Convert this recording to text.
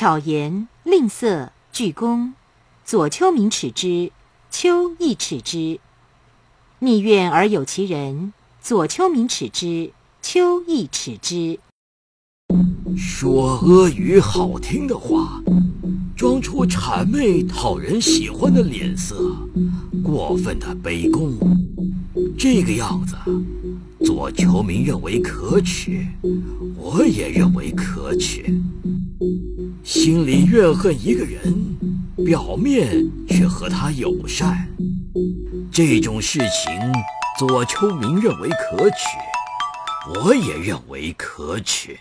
巧言令色，鞠躬。左丘明耻之，丘亦耻之。逆愿而有其人，左丘明耻之，丘亦耻之。说阿谀好听的话，装出谄媚讨人喜欢的脸色，过分的卑躬，这个样子，左丘明认为可耻，我也认为可耻。心里怨恨一个人，表面却和他友善，这种事情，左丘明认为可耻，我也认为可耻。